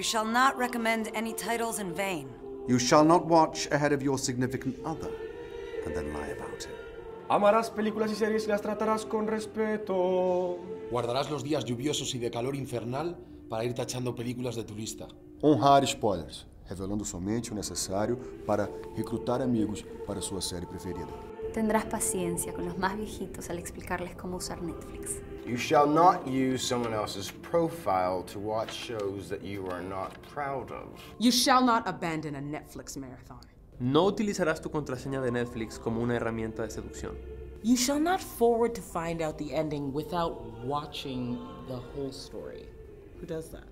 You shall not recommend any titles in vain. You shall not watch ahead of your significant other and then lie about it. Amarás películas y series y las tratarás con respeto. Guardarás los días lluviosos y de calor infernal para ir tachando películas de tu lista. Honrar spoilers, revelando somente o necessário para recrutar amigos para sua série preferida. Tendrás paciencia con los más viejitos al explicarles cómo usar Netflix. You shall not use someone else's profile to watch shows that you are not proud of. You shall not abandon a Netflix marathon. No utilizarás tu contraseña de Netflix como una herramienta de seducción. You shall not forward to find out the ending without watching the whole story. Who does that?